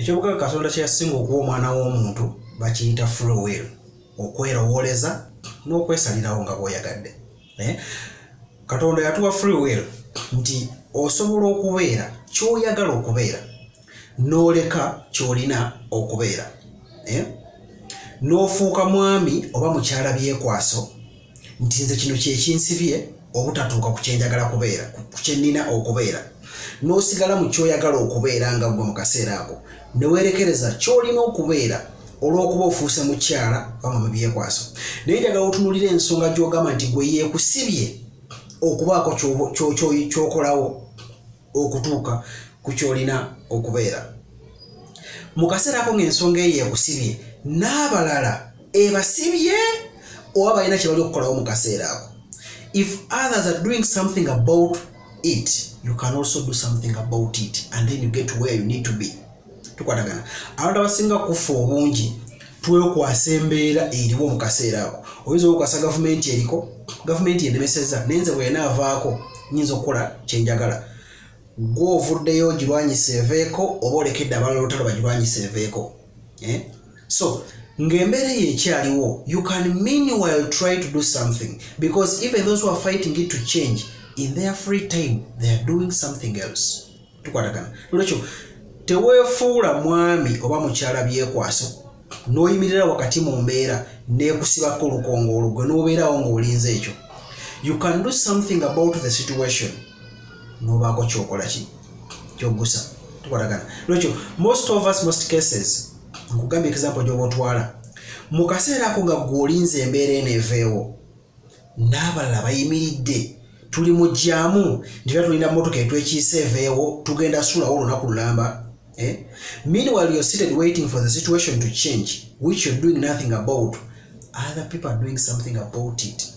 ekyobugaga katonda kyeyasinga okuwa omwana w'omuntu bakiyita free will okwerowoleza n'okwesalirawo nga bw'oyagadde Eh? katonda yatuwa free will nti osobola okubeera kyoyagala okubeera n'oleka kyolina okubeera Eh? n'ofuuka mwami oba mukyala byekwaso nti nze kino kyekinsibye obutatuuka ku kyenjagala kubeera ku kyenina okubeera n'osigala mu kyoyagala okubeera nga gwe mu kaseera ako. Ne weerekereza kyolina okubeera olw'okuba ofuuse mukyala oba mu byekwaso naye njagala otunulira ensonga gy'ogamba nti gwe yeekusibye okubaako kyokolawo okutuuka ku kyolina okubeera. Mu kaseera ako ng'ensonga eyo yeekusibye n'abalala ebasibye oba balina kye bali okukolawo mu kaseera ako. If others are doing something about it you can also do something about it and then you get where you need to be. Tukwatagana. Abantu abasinga kufa obungi twekwasa embeera eriwo mu kaseera ako. Oyinza okukwasa gavumenti eriko? Gavumenti enemeseza naye nze bwenaavaako nyinza okukola kyenjagala gwe ovuddeyo girwanyisa eveeko oba olekedde abalala olutalo bagirwanyisa eveeko Eh? so ng'embeera eyo ekyaliwo you can meanwhile try to do something because even those who are fighting it to change in their free time they are doing something else. Tukwatagana. Olwekyo teweefuula mwami oba mukyala byekwaso n'oyimirira wakati mu mbeera neekusibako olukongoolo gwe n'obeerawo ng'olinza ekyo. You can do something about the situation. Nobaako kyokola ki? Kyogusa. Tukwatagana. Lwekyo most of us most cases nkugambye example gyoba otwala mu kaseera ako nga gweolinza embeera eno eveewo n'abalala bayimiridde tuli mu jjaamu ndira tulina motoka etwekiisa eveewo tugenda sulawo olunaku lulamba eh? meanwhile you're seated waiting for the situation to change which you're doing nothing about other people are doing something about it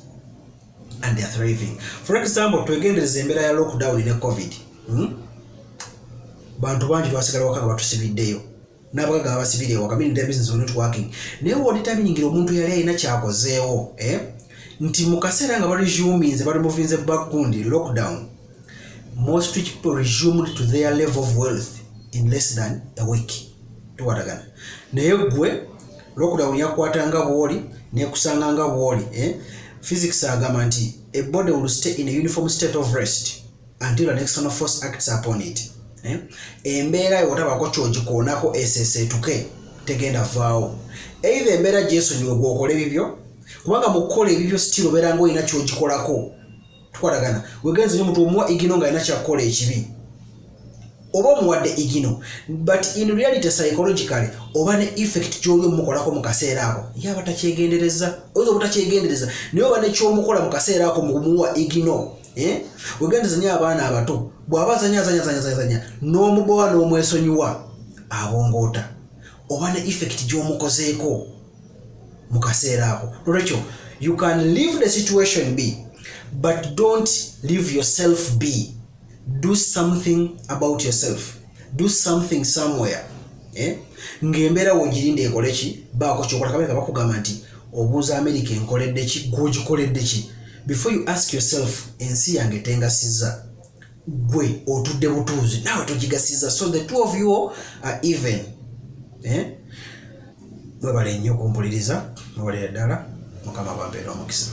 and they are thriving for example twegendereza embeera ya lockdown ne covid hmm? bantu bangi twasigala waka nga batusibiddeyo n'abagaga babasibire waka meaning business were not working naye wooditaminingira omuntu yali alina kyakozeewo eh? Nti mu kaseera nga baresuminze balimuvinze backgundi lockdown most people resumed to their level of wealth in less than a week tuwatagana naye gwe lockdown yakwatanga bwoli nekusanga nga bwoli eh? physics agamba nti a body will stay in a uniform state of rest until an external force acts upon it eh? embeera yo otabako kyogikoonako eseseetuke tegenda vaawo eitha embeera gyesonyiwe gwokola ebibyo kubanga mukukola ebibyo sitiri obeera nga olina kyogikolako tukwatagana. Wegenza nyo omuntu omuwa igino nga alina kyakukola ekibi. Oba omuwadde igino but in reality psychologically oba ne effect gyoli omukolako mu kaseera ako ye aba takyegendereza. Oyinza obutakyegendereza naye oba nekyomukola mu kaseera ako mukumuwa igino eh? wegendeza nyo abaana abato bw'aba zanyazanyazanyazanya n'omubowa n'omwesonyiwa abongoota. Oba ne effect gy'omukozeeko mu kaseera ako. Nolwekyo you can leave the situation be but don't leave yourself be. Do something about yourself. Do something somewhere. Eh? ng'embeera wogirinda ekole ki? Baako kyokola kabaka nga bakugamba nti obuuza amerika enkoledde ki? Gwogikoledde ki? Before you ask yourself ensi yange tengasiza gwe otudde butuuzi naawe togigasiza. So the two of you are even. Eh? Mwebale nnyo okumpuliriza mwebalira ddala mukama bampeera omukisa